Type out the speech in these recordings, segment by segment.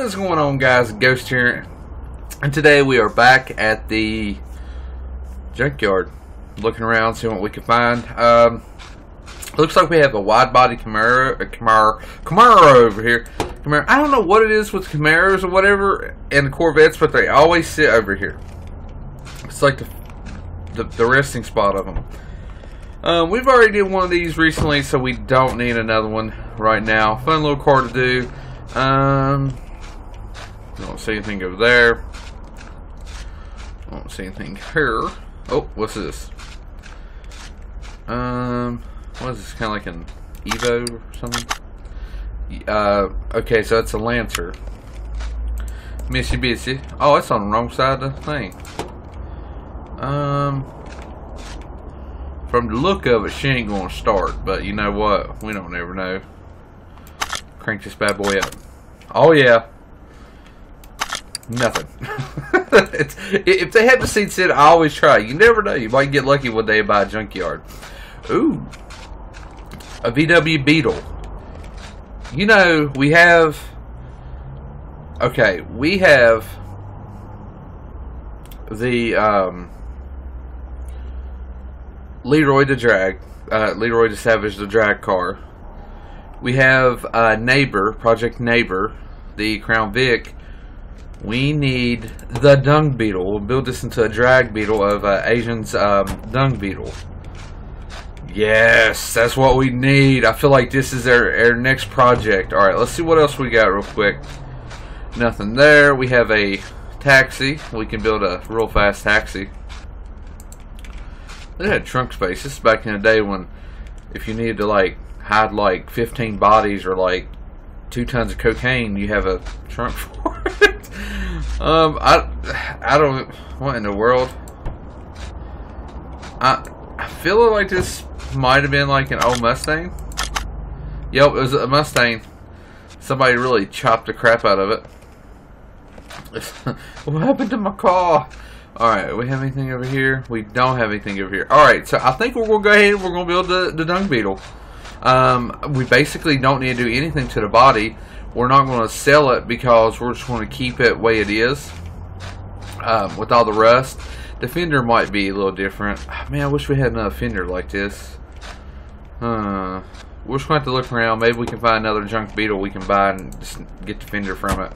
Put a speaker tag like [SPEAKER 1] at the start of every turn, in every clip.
[SPEAKER 1] What is going on, guys? Ghost here, and today we are back at the junkyard, looking around, seeing what we can find. Um, looks like we have a wide body Camaro, a Camaro, Camaro over here. Camaro. I don't know what it is with Camaros or whatever, and Corvettes, but they always sit over here. It's like the the, the resting spot of them. Um, we've already did one of these recently, so we don't need another one right now. Fun little car to do. Um, don't see anything over there. Don't see anything here. Oh, what's this? Um, what is this? Kind of like an Evo or something? Uh, okay, so that's a Lancer. Missy Mitsubishi. Oh, it's on the wrong side of the thing. Um, from the look of it, she ain't gonna start. But you know what? We don't ever know. Crank this bad boy up. Oh yeah. Nothing. if they have the seat set, I always try. You never know. You might get lucky one day buy a junkyard. Ooh. A VW Beetle. You know, we have... Okay, we have the um, Leroy the drag, uh, Leroy the Savage the drag car. We have uh, Neighbor, Project Neighbor, the Crown Vic. We need the Dung Beetle. We'll build this into a drag beetle of uh, Asian's um, Dung Beetle. Yes, that's what we need. I feel like this is our, our next project. Alright, let's see what else we got real quick. Nothing there. We have a taxi. We can build a real fast taxi. They had trunk space. This is back in the day when if you needed to like hide like 15 bodies or like two tons of cocaine, you have a trunk for it. Um, I, I don't. What in the world? I, I feel like this might have been like an old Mustang. Yep, it was a Mustang. Somebody really chopped the crap out of it. what happened to my car? Alright, we have anything over here? We don't have anything over here. Alright, so I think we're going to go ahead and we're going to build the, the dung beetle. Um, we basically don't need to do anything to the body. We're not going to sell it because we're just going to keep it way it is. Um, with all the rust. The fender might be a little different. Man, I wish we had another fender like this. Uh, we're just going to have to look around. Maybe we can find another junk beetle we can buy and just get the fender from it.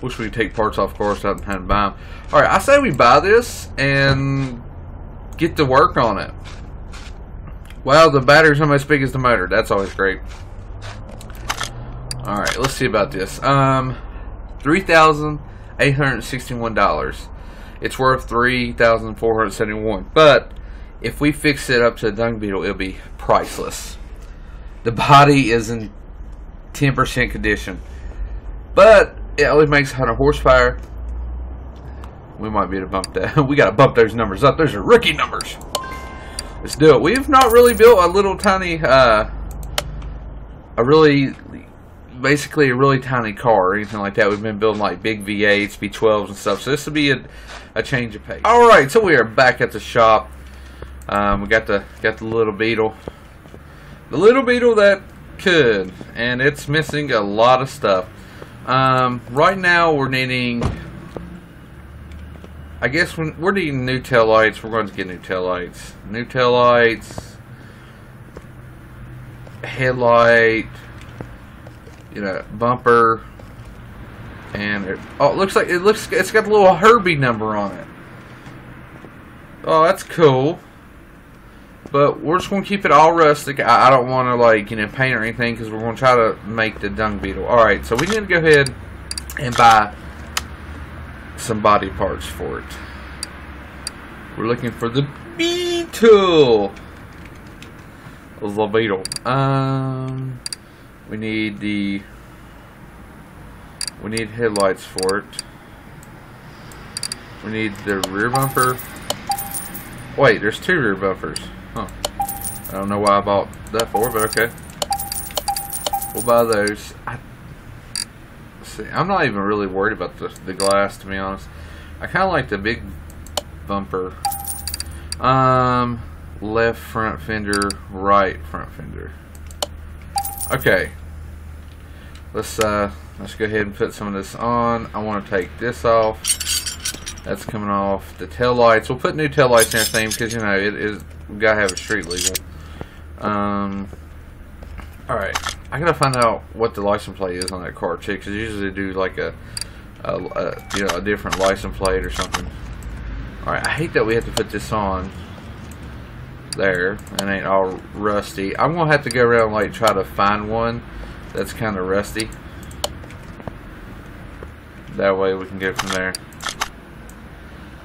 [SPEAKER 1] Wish we could take parts off course having to buy them. Alright, I say we buy this and get to work on it. Well, the battery's almost as big as the motor. That's always great. Alright, let's see about this. Um, $3,861. It's worth 3,471. But, if we fix it up to a dung beetle, it'll be priceless. The body is in 10% condition. But, it only makes 100 horsepower. We might be able to bump that. we got to bump those numbers up. Those are rookie numbers. Let's do it. We've not really built a little tiny, uh, a really, basically a really tiny car or anything like that. We've been building like big V8s, V12s and stuff. So this will be a, a change of pace. All right, so we are back at the shop. Um, we got the got the little beetle, the little beetle that could, and it's missing a lot of stuff. Um, right now we're needing, I guess when we're needing new tail lights, we're going to get new tail lights. New tail lights, headlight, you know, bumper, and it, oh, it looks like it looks it's got a little Herbie number on it. Oh, that's cool. But we're just going to keep it all rustic. I, I don't want to, like, you know, paint or anything because we're going to try to make the dung beetle. Alright, so we need to go ahead and buy some body parts for it. We're looking for the beetle. The beetle. Um, we need the... We need headlights for it. We need the rear bumper. Wait, there's two rear bumpers. Huh. I don't know why I bought that for, but okay. We'll buy those. I, see, I'm not even really worried about the, the glass, to be honest. I kind of like the big bumper. Um, left front fender, right front fender. Okay. let's uh, let's go ahead and put some of this on. I want to take this off. That's coming off. The tail lights. We'll put new tail lights and everything because you know it is we gotta have a street legal. Um. All right, I gotta find out what the license plate is on that car, chick. Because usually they do like a, a, a you know a different license plate or something. All right, I hate that we have to put this on there and ain't all rusty. I'm gonna have to go around and like try to find one that's kind of rusty. That way we can go from there.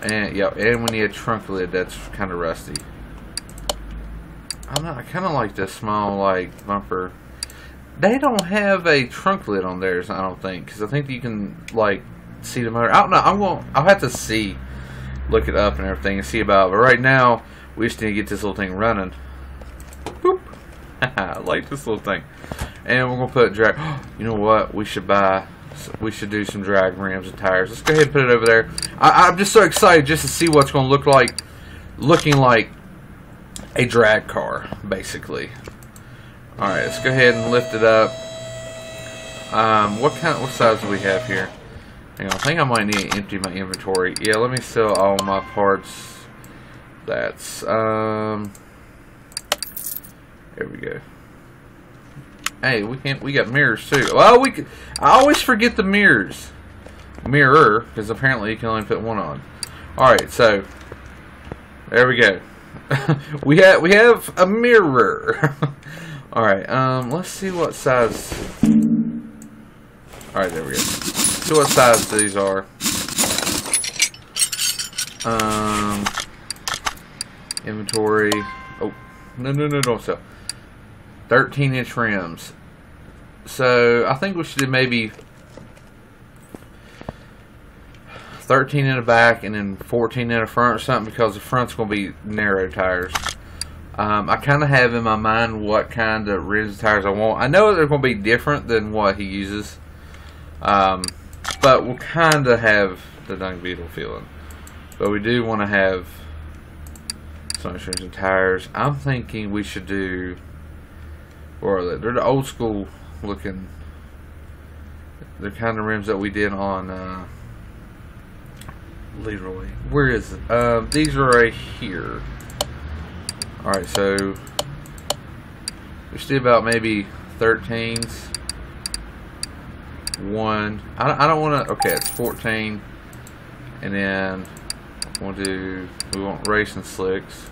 [SPEAKER 1] And yeah, and we need a trunk lid that's kind of rusty. I'm not. I kind of like this small like bumper. They don't have a trunk lid on theirs. I don't think because I think you can like see the motor. I don't know. I'm gonna. I'll have to see, look it up and everything and see about. But right now, we just need to get this little thing running. Boop. I like this little thing. And we're gonna put drag. You know what? We should buy. We should do some drag rims and tires. Let's go ahead and put it over there. I, I'm just so excited just to see what's gonna look like, looking like a drag car, basically. All right, let's go ahead and lift it up. Um, what kind? What size do we have here? Hang on, I think I might need to empty my inventory. Yeah, let me sell all my parts. That's um. There we go. Hey, we can't. We got mirrors too. Well, we. Could, I always forget the mirrors. Mirror, because apparently you can only put one on. All right, so there we go. we have we have a mirror. All right. Um. Let's see what size. All right. There we go. See what size these are. Um. Inventory. Oh. No. No. No. No. So. 13 inch rims. So I think we should do maybe 13 in the back and then 14 in the front or something because the front's going to be narrow tires. Um, I kind of have in my mind what kind of rims tires I want. I know they're going to be different than what he uses. Um, but we'll kind of have the Dung Beetle feeling. But we do want to have rims and tires. I'm thinking we should do, or they're the old school looking, They're kind of rims that we did on uh. Where is it? Uh, these are right here. Alright, so we still about maybe 13s. One. I, I don't want to. Okay, it's 14. And then we'll do. We want racing slicks.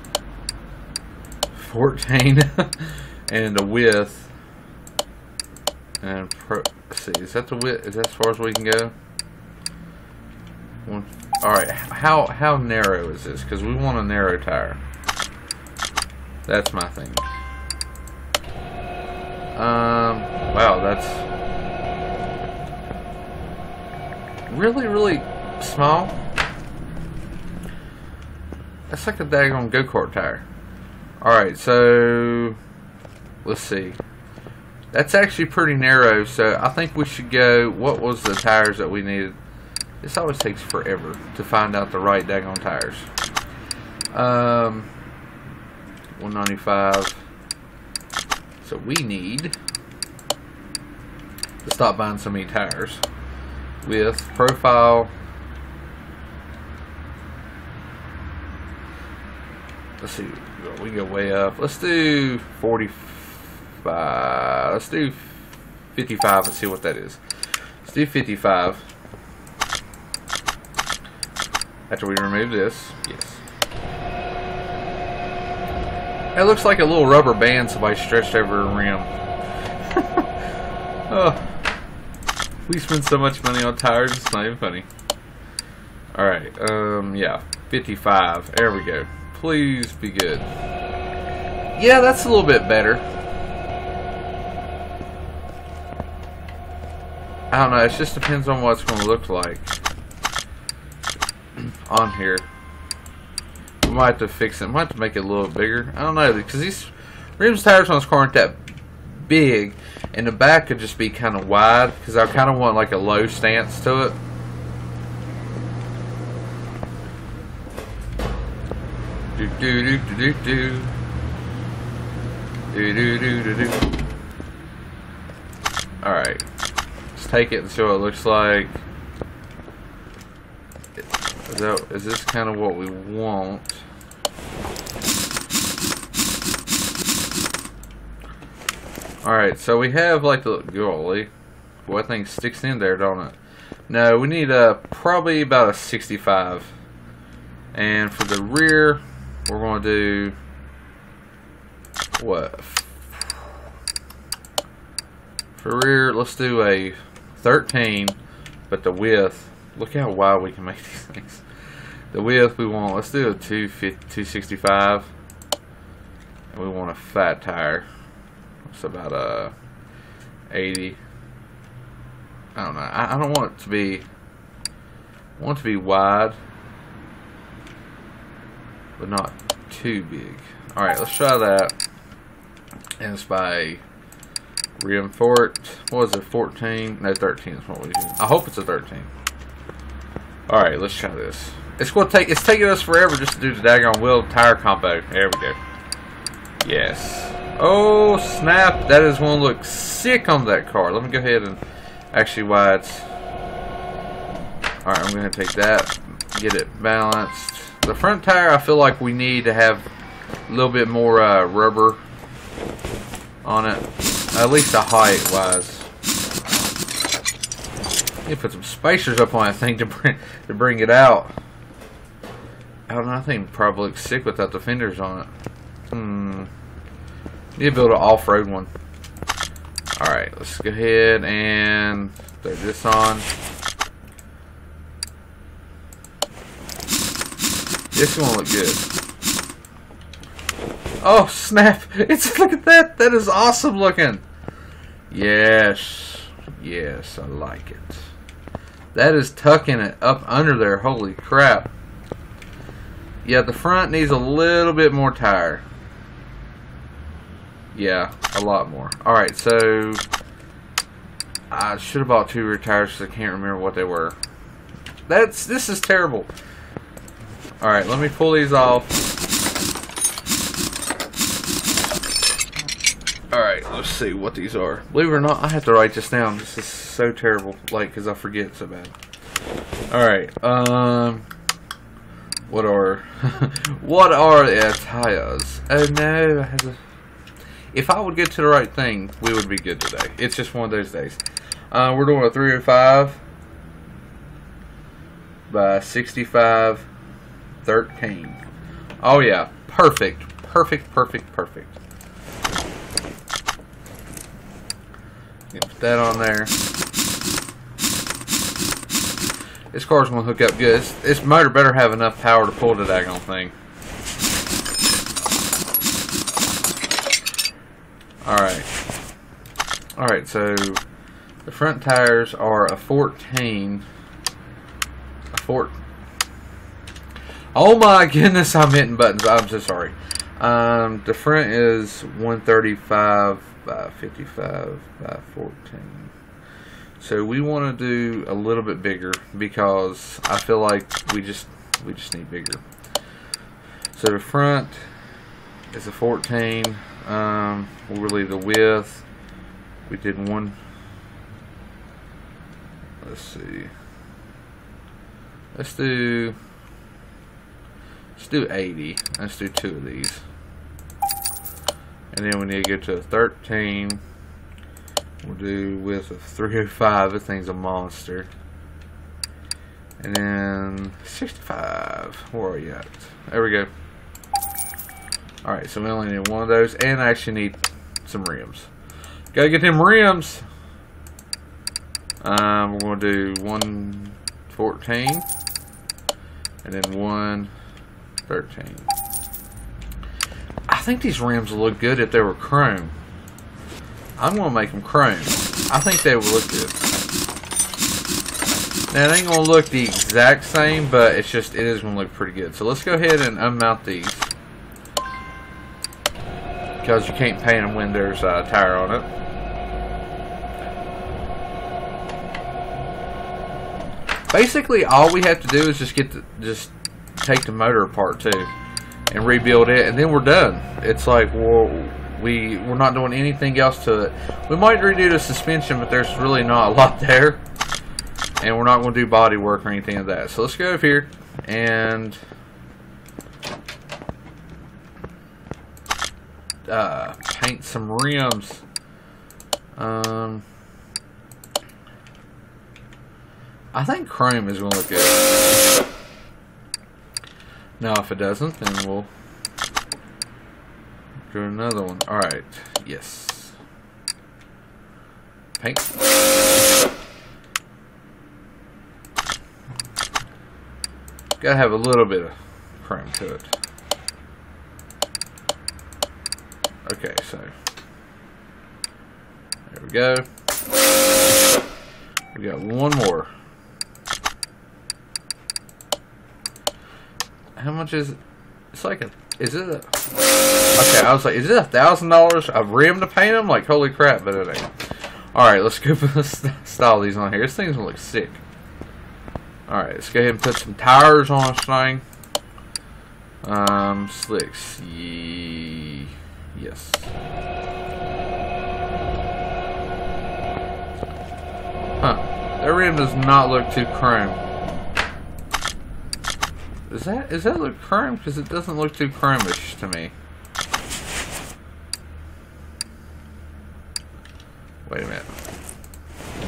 [SPEAKER 1] 14. and the width. And pro, see, is that the width? Is that as far as we can go? One Alright, how how narrow is this? Because we want a narrow tire. That's my thing. Um, wow, that's really, really small. That's like a daggone go-kart tire. Alright, so let's see. That's actually pretty narrow, so I think we should go, what was the tires that we needed? This always takes forever to find out the right daggone tires. Um, 195. So we need to stop buying so many tires. With profile. Let's see. We can go way up. Let's do 45. Let's do 55 and see what that is. Let's do 55. After we remove this, yes. It looks like a little rubber band somebody stretched over a rim. oh, we spend so much money on tires, it's not even funny. Alright, um, yeah, 55. There we go. Please be good. Yeah, that's a little bit better. I don't know, it just depends on what it's going to look like on here. We might have to fix it. Might have to make it a little bigger. I don't know because these rims tires on this car aren't that big, and the back could just be kind of wide because I kind of want like a low stance to it. Do do do do do do. Do do do do. All right. take it and see what it looks like. Is, that, is this kind of what we want? Alright, so we have like the golly. That thing sticks in there, don't it? No, we need uh, probably about a 65. And for the rear, we're going to do what? For rear, let's do a 13, but the width, look how wide we can make these things. The width we want, let's do a 265. And we want a fat tire. It's about a 80. I don't know. I, I don't want it to be, I want it to be wide, but not too big. Alright, let's try that. And it's by Reinfort. What was it? 14? No, 13 is what we do. I hope it's a 13. Alright, let's try this. It's gonna take it's taking us forever just to do the daggone wheel tire combo. There we go. Yes. Oh snap, that is gonna look sick on that car. Let me go ahead and actually why it's Alright, I'm gonna take that, get it balanced. The front tire I feel like we need to have a little bit more uh, rubber on it. At least the height wise. You put some spacers up on that thing to bring to bring it out. I don't know, I think probably looks sick without the fenders on it. Hmm. Need to build an off-road one. Alright, let's go ahead and throw this on. This one look good. Oh, snap. It's, look at that. That is awesome looking. Yes. Yes, I like it. That is tucking it up under there. Holy crap. Yeah, the front needs a little bit more tire. Yeah, a lot more. Alright, so... I should have bought two rear tires because I can't remember what they were. That's This is terrible. Alright, let me pull these off. Alright, let's see what these are. Believe it or not, I have to write this down. This is so terrible. Like, because I forget so bad. Alright, um... What are... what are the tires? Oh no, I a... If I would get to the right thing, we would be good today. It's just one of those days. Uh, we're doing a 305 by 65 13. Oh yeah, perfect, perfect, perfect, perfect. Put that on there. This car's gonna hook up good. This, this motor better have enough power to pull the daggone thing. Alright. Alright, so the front tires are a 14. A 4. Oh my goodness, I'm hitting buttons. I'm so sorry. Um, the front is 135 by 55 by 14. So we want to do a little bit bigger because I feel like we just we just need bigger. So the front is a 14. Um, we'll leave the width. We did one. Let's see. Let's do. Let's do 80. Let's do two of these. And then we need to go to a 13. We'll do with a 305. This thing's a monster. And then 65. Where are you at? There we go. Alright, so we only need one of those. And I actually need some rims. Gotta get them rims. Um, we're going to do 114. And then 113. I think these rims will look good if they were chrome. I'm going to make them chrome. I think they would look good. Now, it ain't going to look the exact same, but it's just, it is going to look pretty good. So let's go ahead and unmount these. Because you can't paint them when there's a tire on it. Basically, all we have to do is just get the, just take the motor apart too and rebuild it, and then we're done. It's like, well, We we're not doing anything else to it. We might redo the suspension, but there's really not a lot there, and we're not going to do body work or anything of that. So let's go over here and uh, paint some rims. Um, I think chrome is going to look good. Now, if it doesn't, then we'll do another one. Alright, yes. Paint. Gotta have a little bit of chrome to it. Okay, so there we go. We got one more. How much is it? It's like a. Is it a. Okay, I was like, is it a thousand dollars a rim to paint them? Like, holy crap, but it ain't. Alright, let's go for the style these on here. This thing's gonna look sick. Alright, let's go ahead and put some tires on this thing. Um, slicks. Ye yes. Huh. That rim does not look too chrome. Is that is that look chrome? Because it doesn't look too chromish to me. Wait a minute.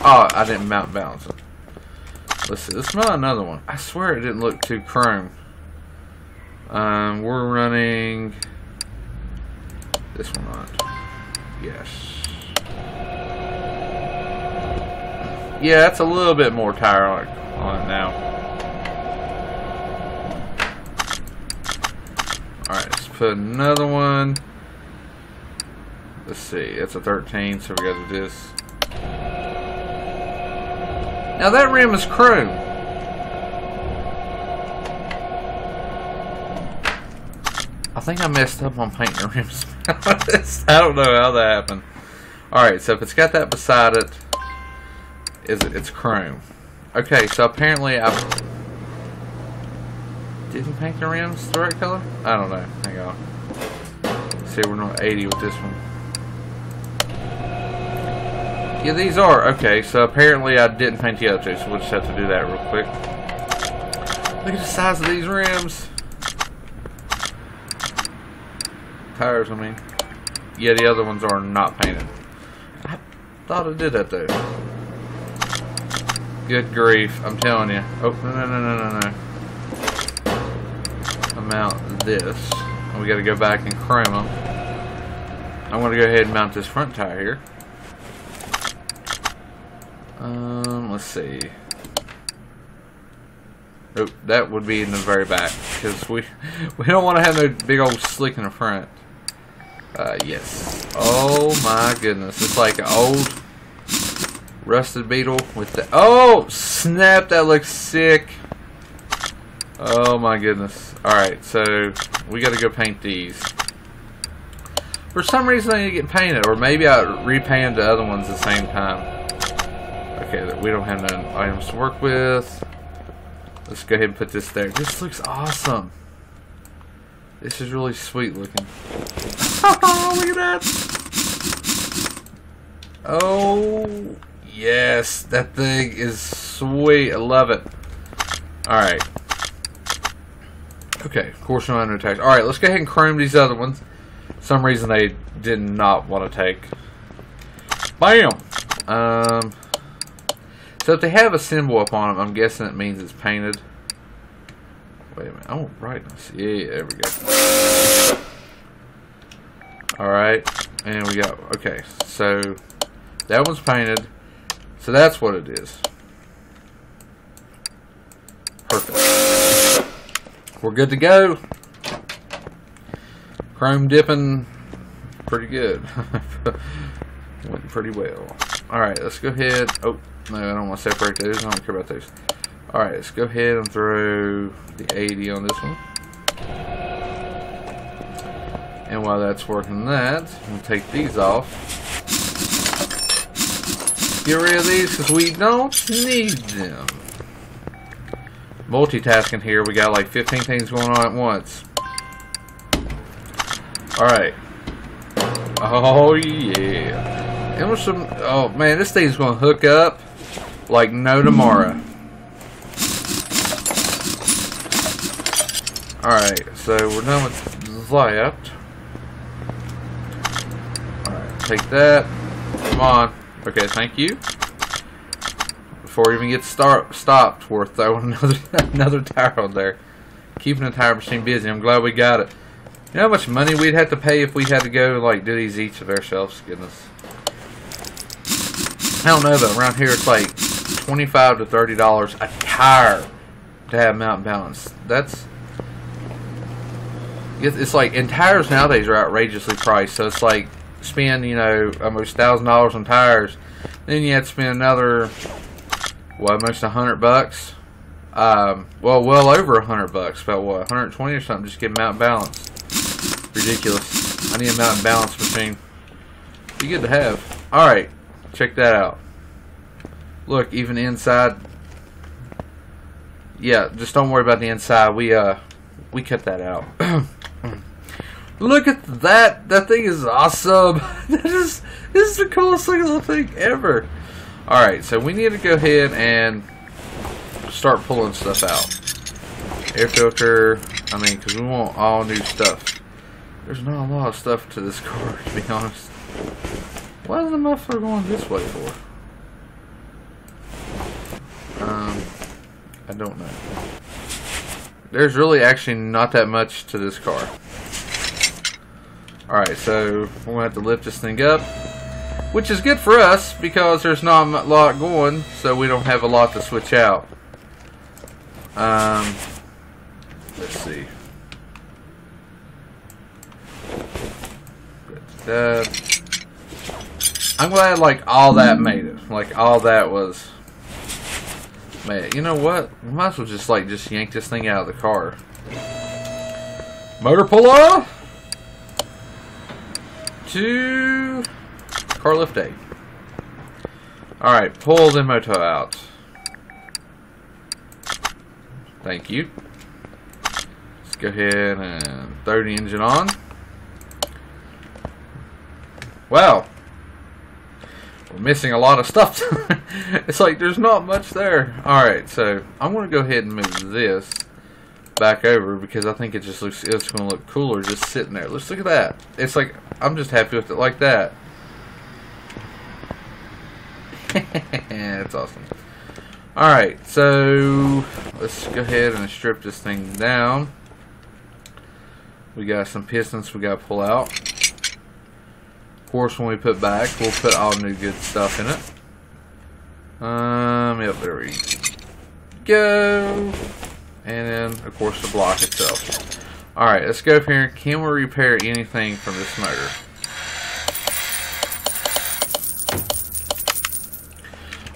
[SPEAKER 1] Oh, I didn't mount balance it. Let's see. Let's mount another one. I swear it didn't look too chrome. Um, we're running this one on. Yes. Yeah, that's a little bit more tire on it now. Alright, let's put another one. Let's see, it's a 13, so we gotta do this. Now that rim is chrome. I think I messed up on painting the rims. I don't know how that happened. Alright, so if it's got that beside it, is it? It's chrome. Okay, so apparently I didn't paint the rims the right color. I don't know. Hang on. See, we're not 80 with this one. Yeah, these are okay. So apparently I didn't paint the other two, so we'll just have to do that real quick. Look at the size of these rims. Tires, I mean. Yeah, the other ones are not painted. I thought I did that though. Good grief, I'm telling you. Oh, no, no, no, no, no, no. Mount this. we gotta go back and chrome them. I'm gonna go ahead and mount this front tire here. Um, let's see. Oh, that would be in the very back because we we don't want to have no big old slick in the front. Uh, yes. Oh my goodness, it's like an old Rusted Beetle with the... Oh! Snap! That looks sick. Oh my goodness. Alright, so we gotta go paint these. For some reason I need to get painted, or maybe I repainted the other ones at the same time. Okay, we don't have no items to work with. Let's go ahead and put this there. This looks awesome. This is really sweet looking. Oh, look at that! Oh, Yes, that thing is sweet. I love it. Alright. Okay, of course no under attack. Alright, let's go ahead and chrome these other ones. some reason they did not want to take. Bam! Um, so if they have a symbol up on them, I'm guessing it means it's painted. Wait a minute. Oh, brightness. Yeah, there we go. Alright. And we got, okay, so that one's painted. So that's what it is. Perfect. We're good to go. Chrome dipping pretty good. Went pretty well. Alright, let's go ahead. Oh, no, I don't want to separate those. I don't care about those. Alright, let's go ahead and throw the 80 on this one. And while that's working that, we'll take these off. Get rid of these because we don't need them. Multitasking here. We got like 15 things going on at once. Alright. Oh yeah. It was some. Oh man, this thing's gonna hook up like no tomorrow. Alright, so we're done with that. Alright, take that. Come on. Okay, thank you. Before we even get start stopped, we're throwing another another tire on there. Keeping the tire machine busy. I'm glad we got it. You know how much money we'd have to pay if we had to go like do these each of ourselves? Goodness. I don't know though. Around here it's like twenty-five to thirty dollars a tire to have mountain balance. That's it's like and tires nowadays are outrageously priced. So it's like spend you know almost thousand dollars on tires, then you have to spend another what almost a hundred bucks. Um, well, well over a hundred bucks, about what 120 or something, just get mountain balance. Ridiculous. I need a mountain balance machine. Be good to have. All right, check that out. Look, even inside. Yeah, just don't worry about the inside. We uh, we cut that out. Look at that! That thing is awesome. this is this is the coolest thing ever. All right, so we need to go ahead and start pulling stuff out. Air filter. I mean, because we want all new stuff. There's not a lot of stuff to this car, to be honest. Why is the muffler going this way for? Um, I don't know. There's really actually not that much to this car. Alright, so we're going to have to lift this thing up. Which is good for us because there's not a lot going, so we don't have a lot to switch out. Um, let's see. That. I'm glad like all that made it. Like all that was Man, you know what? We might as well just like just yank this thing out of the car. Motor pull off to car lift A. Alright, pull the motor out. Thank you. Let's go ahead and throw the engine on. Wow. We're missing a lot of stuff. it's like there's not much there. Alright, so I'm going to go ahead and move this back over because I think it just looks it's going to look cooler just sitting there. Let's look at that. It's like I'm just happy with it like that. That's awesome. Alright, so let's go ahead and strip this thing down. We got some pistons we got to pull out. Of course, when we put back, we'll put all new good stuff in it. Um, yep, there we go. And then, of course, the block itself. Alright, let's go up here. Can we repair anything from this motor?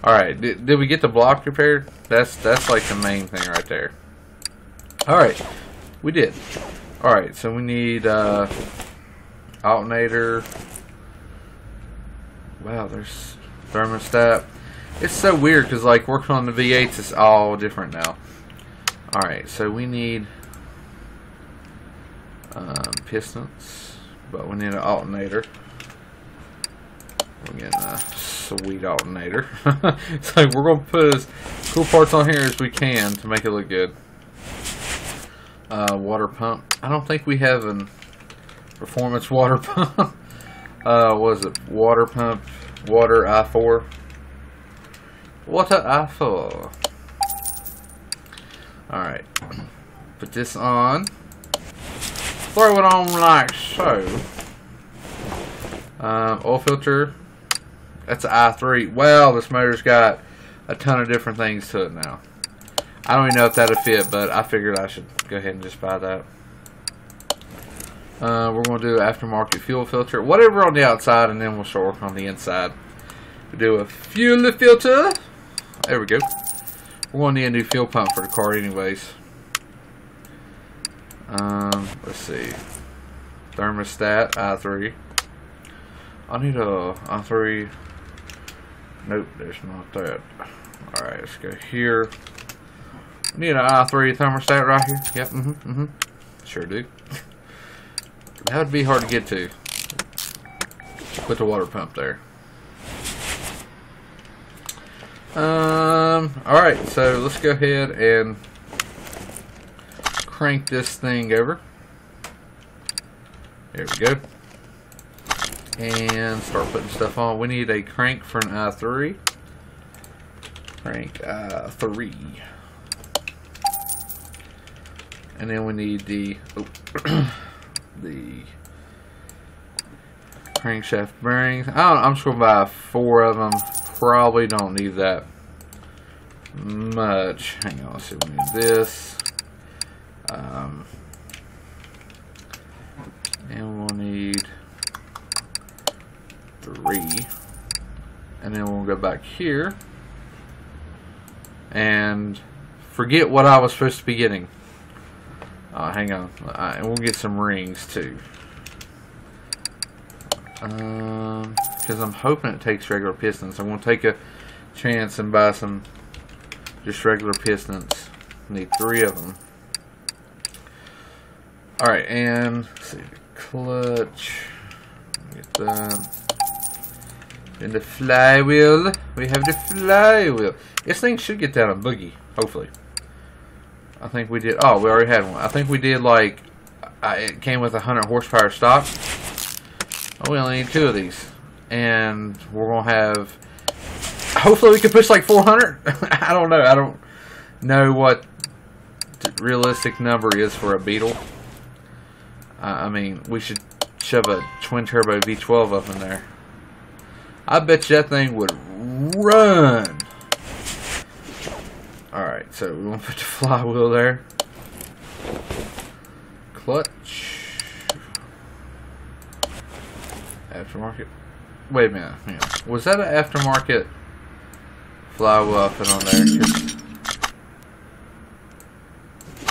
[SPEAKER 1] Alright, did, did we get the block repaired? That's that's like the main thing right there. Alright, we did. Alright, so we need uh, alternator. Wow, there's thermostat. It's so weird because like working on the V8s is all different now. Alright, so we need um, pistons, but we need an alternator. We're getting a sweet alternator. it's like we're going to put as cool parts on here as we can to make it look good. Uh, water pump. I don't think we have an performance water pump. uh, was it water pump, water I4? What an apple. Alright. Put this on. Throw it on like so. Um, oil filter. That's an i3. Well, this motor's got a ton of different things to it now. I don't even know if that'll fit, but I figured I should go ahead and just buy that. Uh, we're going to do aftermarket fuel filter. Whatever on the outside, and then we'll start working on the inside. We do a fuel filter. There we go. We're going to need a new fuel pump for the car anyways. Um, let's see. Thermostat, i3. I need a i3. Nope, there's not that. Alright, let's go here. Need an i3 thermostat right here. Yep, mm-hmm, mm-hmm. Sure do. that would be hard to get to. Put the water pump there. Um, alright, so let's go ahead and crank this thing over. There we go. And start putting stuff on. We need a crank for an i3. Crank i3. And then we need the oh, the crankshaft bearings. I am just to buy four of them. Probably don't need that much. Hang on, let's see. We need this. Um, and we'll need three. And then we'll go back here. And forget what I was supposed to be getting. Uh, hang on. Uh, we'll get some rings too. Um, because I'm hoping it takes regular pistons. I'm going to take a chance and buy some just regular pistons. Need three of them. Alright, and see, clutch. Get that. And the flywheel. We have the flywheel. This thing should get down a boogie, hopefully. I think we did. Oh, we already had one. I think we did like. Uh, it came with a 100 horsepower stock. Oh, we only need two of these. And we're going to have. Hopefully, we can push like 400. I don't know. I don't know what realistic number is for a Beetle. Uh, I mean, we should shove a twin turbo V12 up in there. I bet you that thing would run. Alright, so we want to put the flywheel there. Clutch. Aftermarket. Wait a minute. Was that an aftermarket flywheel I put on there?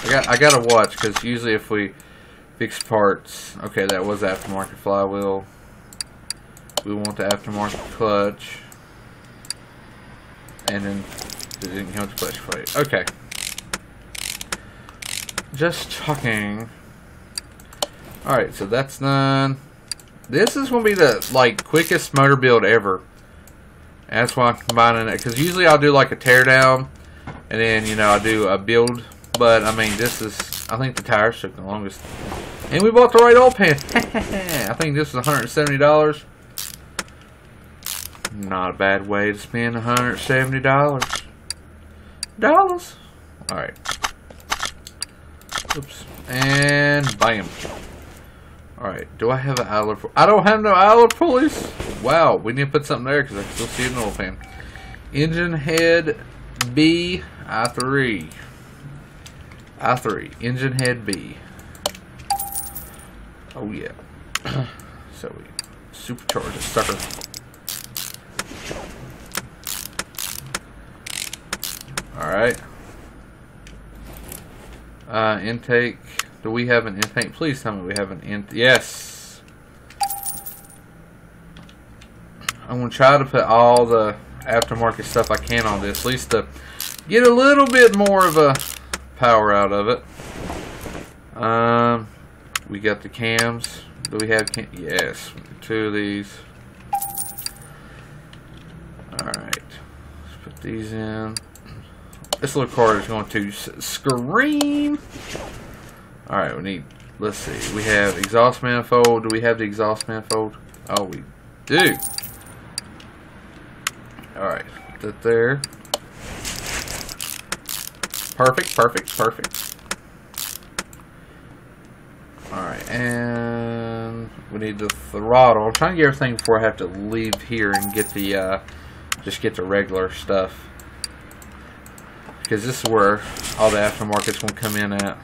[SPEAKER 1] I got I gotta watch because usually if we fix parts, okay, that was aftermarket flywheel. We want the aftermarket clutch, and then it didn't come with clutch plate. Okay, just talking. All right, so that's done. This is gonna be the like quickest motor build ever. That's why I'm combining it because usually I'll do like a teardown, and then you know I do a build but, I mean, this is... I think the tires took the longest. And we bought the right oil pan. I think this was $170. Not a bad way to spend $170. Dollars. Alright. Oops. And bam. Alright, do I have an idler? I don't have no idler pulleys. Wow, we need to put something there because I can still see an oil pan. Engine head B I3. I3, engine head B. Oh yeah. so we supercharge the sucker. Alright. Uh, intake. Do we have an intake? Please tell me we have an int. Yes. I'm going to try to put all the aftermarket stuff I can on this. At least to get a little bit more of a power out of it. Um, we got the cams. Do we have cam? Yes, two of these. Alright, let's put these in. This little card is going to scream. Alright, we need, let's see, we have exhaust manifold. Do we have the exhaust manifold? Oh, we do. Alright, put that there. Perfect, perfect, perfect. Alright, and we need the throttle. I'm trying to get everything before I have to leave here and get the, uh, just get the regular stuff. Because this is where all the aftermarket's going to come in at.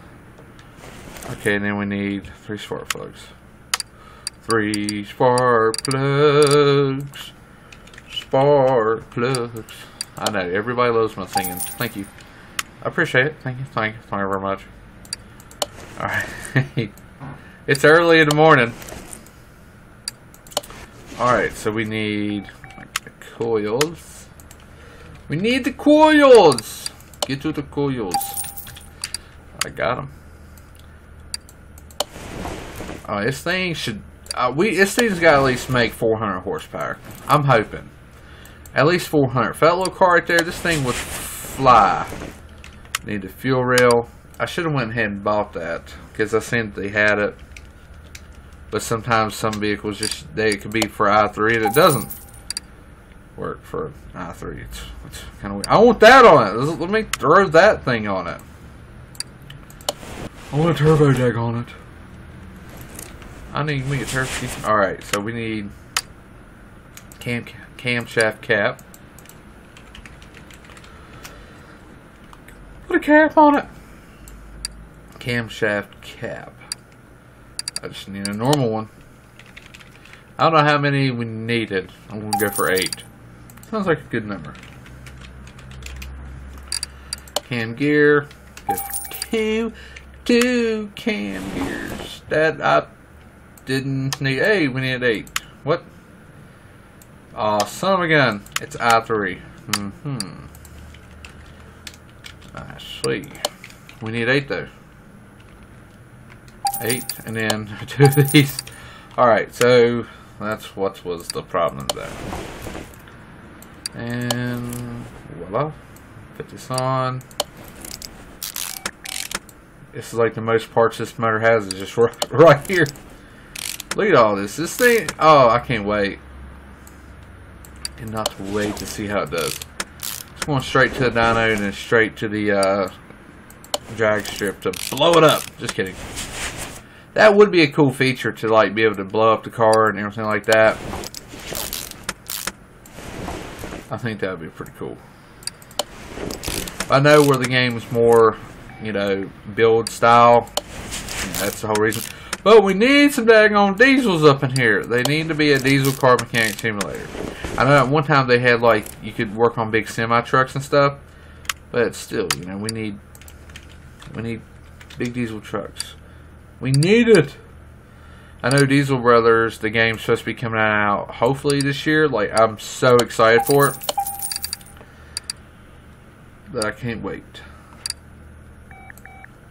[SPEAKER 1] Okay, and then we need three spark plugs. Three spark plugs. Spark plugs. I know, everybody loves my singing. Thank you. I appreciate it. Thank you. Thank you. Thank you very much. Alright. it's early in the morning. Alright, so we need the coils. We need the coils! Get to the coils. I got them. Oh, this thing should... uh, we this thing's got at least make 400 horsepower. I'm hoping. At least 400. If that little car right there, this thing would fly. Need the fuel rail. I should have went ahead and bought that because I seen that they had it. But sometimes some vehicles just they could be for i3 and it doesn't work for ah, i3. It's, it's kind of weird. I want that on it. Let me throw that thing on it. I want a turbo deck on it. I need me a turkey. Alright, so we need cam camshaft cap. Put a cap on it. Camshaft cap. I just need a normal one. I don't know how many we needed. I'm going to go for eight. Sounds like a good number. Cam gear. Two, two cam gears. That I didn't need. Hey, we need eight. What? Aw, son of a gun. It's I3. Mm-hmm. I see. We need eight, though. Eight, and then two of these. Alright, so that's what was the problem there. And voila. Put this on. This is like the most parts this motor has is just right, right here. Look at all this. This thing, oh, I can't wait. Cannot wait to see how it does. It's going straight to the dyno and then straight to the uh, drag strip to blow it up. Just kidding. That would be a cool feature to like be able to blow up the car and everything like that. I think that would be pretty cool. I know where the game is more, you know, build style. That's the whole reason. But we need some daggone diesels up in here. They need to be a diesel car mechanic simulator. I know at one time they had like you could work on big semi trucks and stuff, but still, you know, we need we need big diesel trucks. We need it. I know Diesel Brothers, the game's supposed to be coming out hopefully this year. Like I'm so excited for it. But I can't wait.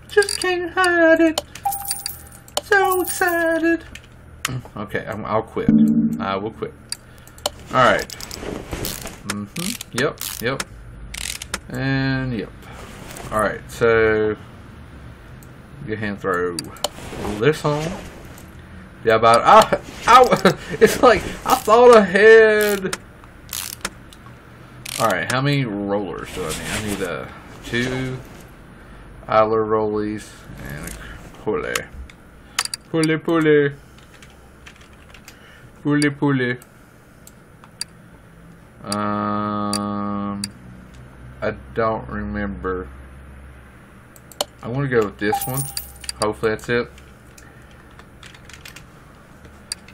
[SPEAKER 1] Just can't hide it so excited. Okay, i will quit. I will quit. Alright. Mm-hmm. Yep, yep. And yep. Alright, so... Go ahead and throw this on. Yeah, about... I, I, it's like, I thought ahead. Alright, how many rollers do I need? I need a two Idler rollies and a pulley. Pulley, pulley. Pulley, pulley. Um, I don't remember. I want to go with this one. Hopefully that's it.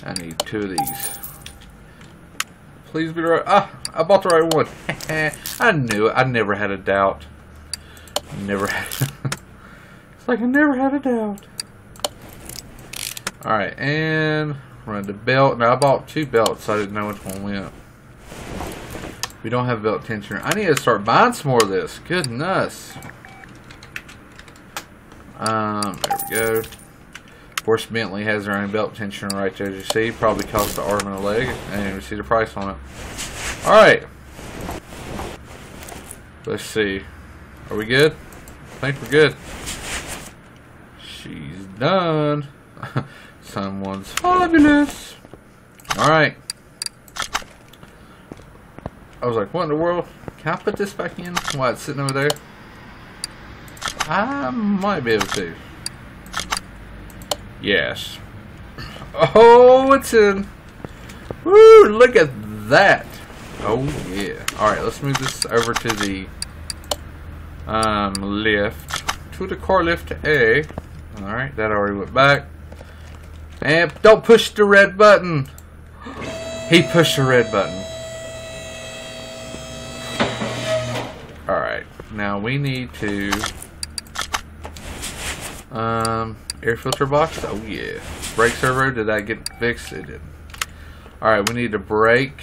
[SPEAKER 1] I need two of these. Please be right. Ah, I bought the right one. I knew it. I never had a doubt. Never had. it's like I never had a doubt. Alright, and run the belt. Now I bought two belts, so I didn't know which one went. We don't have belt tensioner. I need to start buying some more of this. Goodness. Um, there we go. Course, Bentley has their own belt tensioner right there, as you see. Probably cost the arm and a leg. And you see the price on it. Alright. Let's see. Are we good? I think we're good. She's done. Someone's fabulous. Alright. I was like, what in the world? Can I put this back in while it's sitting over there? I might be able to. Yes. Oh, it's in. Woo, look at that. Oh, yeah. Alright, let's move this over to the um, lift. To the car lift A. Alright, that already went back. And don't push the red button. He pushed the red button. Alright, now we need to... Um, air filter box? Oh yeah. Brake servo, did that get fixed? It did. Alright, we need a brake.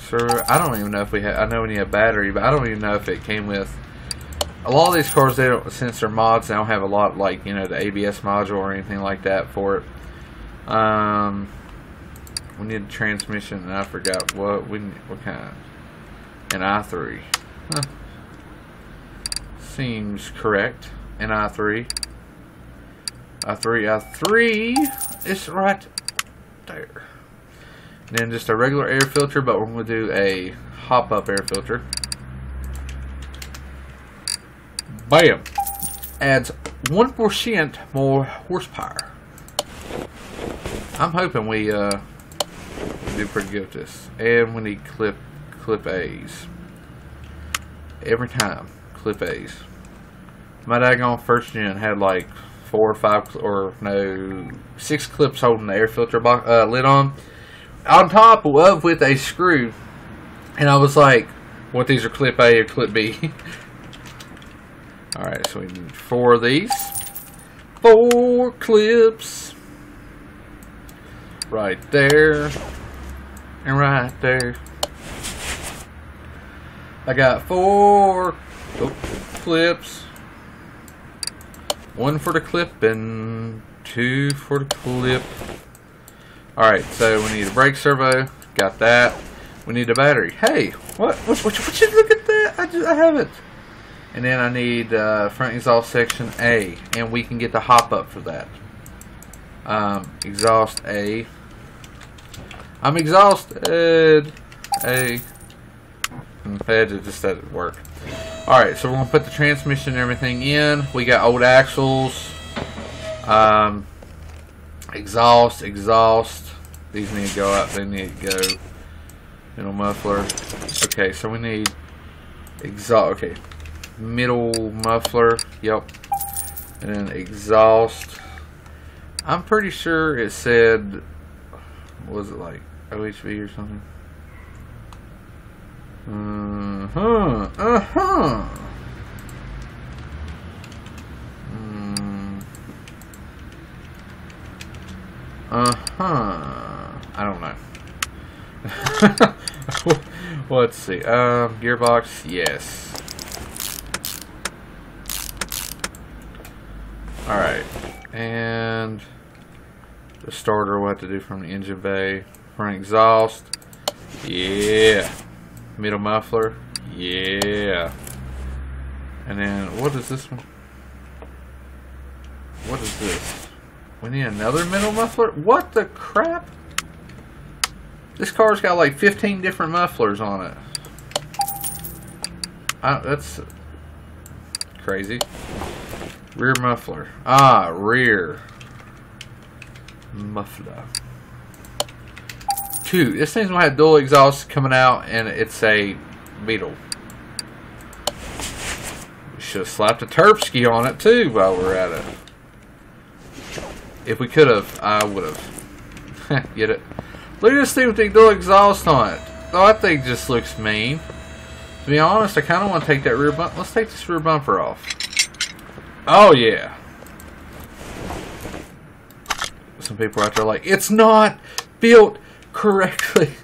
[SPEAKER 1] Servo, I don't even know if we have, I know we need a battery, but I don't even know if it came with a lot of these cars, they don't since they're mods, they don't have a lot like you know the ABS module or anything like that for it. Um, we need a transmission, and I forgot what we what kind. An i three. Huh. Seems correct. An i three. I three, I three is right there. And then just a regular air filter, but we're going to do a hop-up air filter. Bam! Adds 1% more horsepower. I'm hoping we uh, do pretty good with this. And we need clip clip A's. Every time, clip A's. My daggone first gen had like four or five, or no, six clips holding the air filter box, uh, lid on on top of with a screw. And I was like, what these are clip A or clip B. Alright, so we need four of these. Four clips. Right there. And right there. I got four oh, clips. One for the clip and two for the clip. Alright, so we need a brake servo. Got that. We need a battery. Hey, what? What? What? what you look at that? I just I have it. And then I need uh, front exhaust section A, and we can get the hop up for that. Um, exhaust A. I'm exhausted. A. It just doesn't work. Alright, so we're going to put the transmission and everything in. We got old axles. Um, exhaust, exhaust. These need to go up, They need to go. Middle muffler. Okay, so we need exhaust. Okay, middle muffler. Yep. And then exhaust. I'm pretty sure it said. was it like OHV or something? Uh huh. Uh huh. Uh-huh. I don't know. Let's see. Um, gearbox, yes. Alright. And the starter we'll to do from the engine bay. Front exhaust. Yeah. Middle muffler. Yeah. And then, what is this one? What is this? We need another middle muffler? What the crap? This car's got like 15 different mufflers on it. I, that's crazy. Rear muffler. Ah, rear muffler. This thing's gonna have dual exhaust coming out, and it's a Beetle. We should have slapped a Terpsky on it too while we're at it. If we could have, I would have. Get it? Look at this thing with the dual exhaust on it. Oh, that thing just looks mean. To be honest, I kind of want to take that rear bumper. Let's take this rear bumper off. Oh, yeah. Some people out there like, it's not built correctly.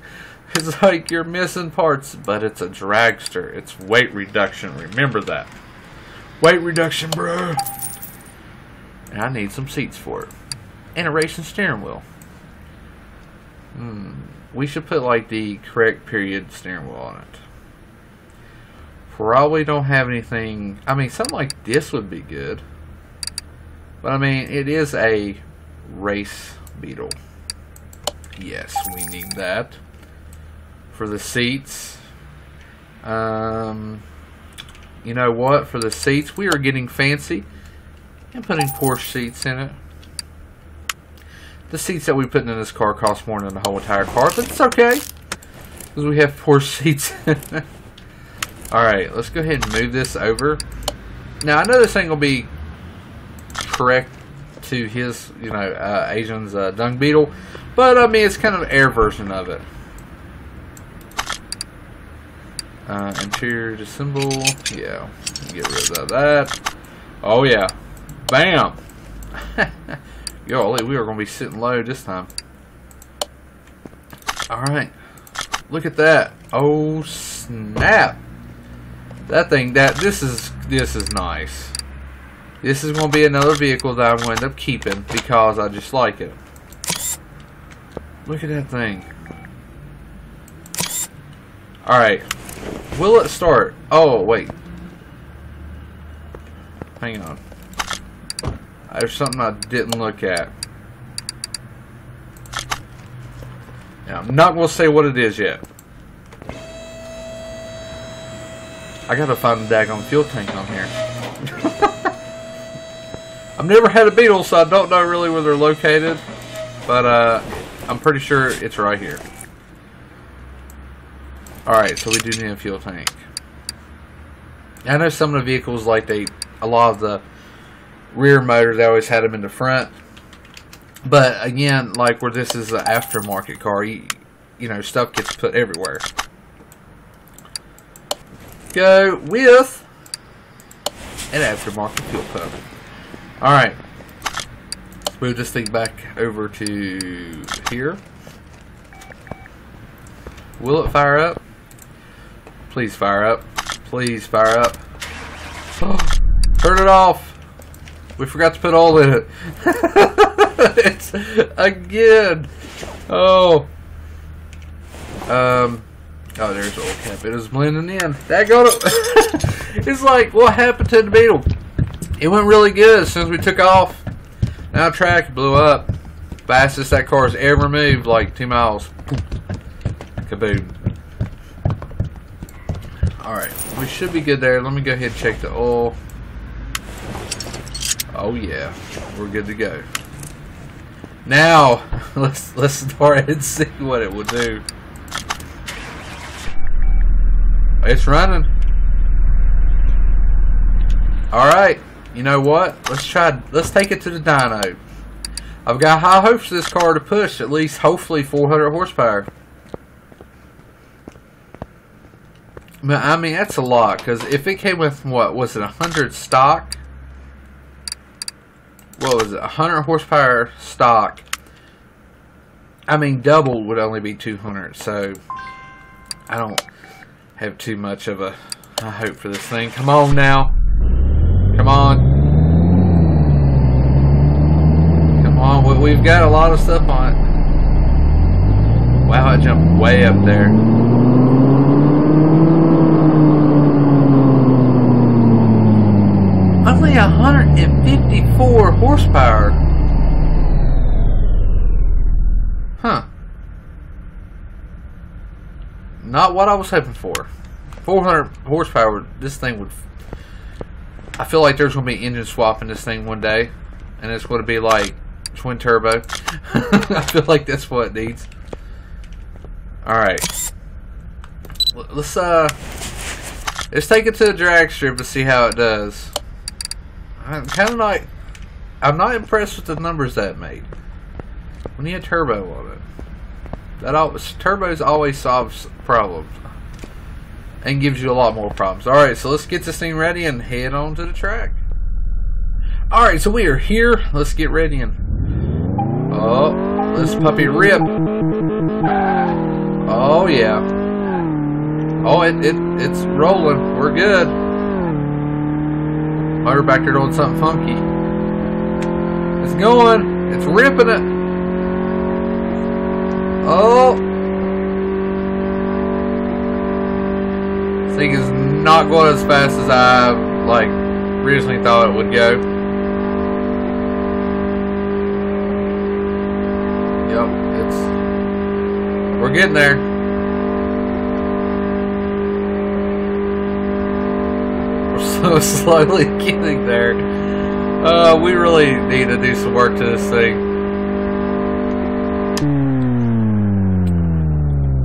[SPEAKER 1] It's like you're missing parts, but it's a dragster. It's weight reduction. Remember that. Weight reduction, bro. And I need some seats for it and a racing steering wheel. Hmm. We should put like the correct period steering wheel on it. Probably don't have anything. I mean, something like this would be good. But I mean, it is a race beetle. Yes, we need that. For the seats. Um, you know what? For the seats, we are getting fancy and putting Porsche seats in it. The seats that we put in this car cost more than the whole entire car, but it's okay. Because we have four seats. Alright, let's go ahead and move this over. Now, I know this ain't going to be correct to his, you know, uh, Asian's uh, dung beetle, but I mean, it's kind of an air version of it. Uh, interior disassemble, yeah, get rid of that. Oh yeah, bam! Yo, we are going to be sitting low this time. Alright. Look at that. Oh, snap. That thing, that, this is this is nice. This is going to be another vehicle that I'm going to end up keeping because I just like it. Look at that thing. Alright. Will it start? Oh, wait. Hang on. There's something I didn't look at. Yeah, I'm not going to say what it is yet. I gotta find the daggone fuel tank on here. I've never had a Beetle, so I don't know really where they're located. But uh, I'm pretty sure it's right here. Alright, so we do need a fuel tank. I know some of the vehicles, like they, a lot of the rear motors, they always had them in the front. But again, like where this is an aftermarket car, you, you know, stuff gets put everywhere. Go with an aftermarket fuel pump. Alright. Move this thing back over to here. Will it fire up? Please fire up. Please fire up. turn it off. We forgot to put oil in it. it's again. Oh. Um. Oh, there's the oil cap. It is blending in. That got it. it's like what happened to the Beetle? It went really good as soon as we took off. Now track blew up. Fastest that car's ever moved, like two miles. Kaboom. Alright, we should be good there. Let me go ahead and check the oil. Oh yeah, we're good to go. Now, let's let's start and see what it will do. It's running. Alright, you know what? Let's try, let's take it to the dyno. I've got high hopes for this car to push at least, hopefully, 400 horsepower. But I mean, that's a lot, because if it came with, what, was it 100 stock? What was it, 100 horsepower stock? I mean, double would only be 200, so I don't have too much of a, a hope for this thing. Come on now. Come on. Come on, we've got a lot of stuff on it. Wow, I jumped way up there. Only 154 horsepower. Huh. Not what I was hoping for. 400 horsepower, this thing would... I feel like there's going to be engine swapping this thing one day. And it's going to be like twin turbo. I feel like that's what it needs. Alright. Let's, uh... Let's take it to the drag strip and see how it does. I'm kind of not. I'm not impressed with the numbers that made. We need a turbo on it. That always turbos always solves problems and gives you a lot more problems. All right, so let's get this thing ready and head on to the track. All right, so we are here. Let's get ready and oh, this puppy rip. Oh yeah. Oh, it, it it's rolling. We're good. Motor back there doing something funky. It's going. It's ripping it. Oh. This thing is not going as fast as I like originally thought it would go. Yep, it's we're getting there. We're so slowly getting there. Uh, we really need to do some work to this thing.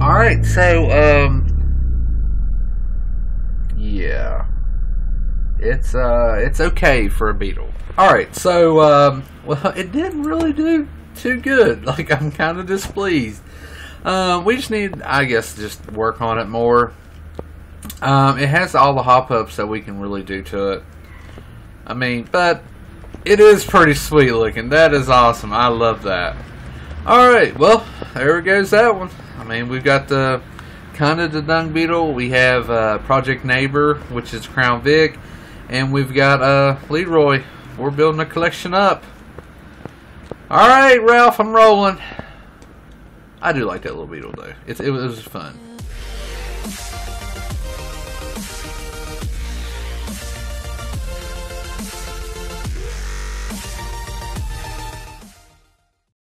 [SPEAKER 1] Alright, so, um, yeah. It's, uh, it's okay for a Beetle. Alright, so, um, well, it didn't really do too good. Like, I'm kind of displeased. Um, we just need, I guess, just work on it more. Um, it has all the hop ups that we can really do to it. I mean, but it is pretty sweet looking. That is awesome. I love that. Alright, well, there goes that one. I mean, we've got the kind of the Dung Beetle. We have uh, Project Neighbor, which is Crown Vic. And we've got uh, Leroy. We're building a collection up. All right, Ralph, I'm rolling. I do like that little beetle though. It was fun.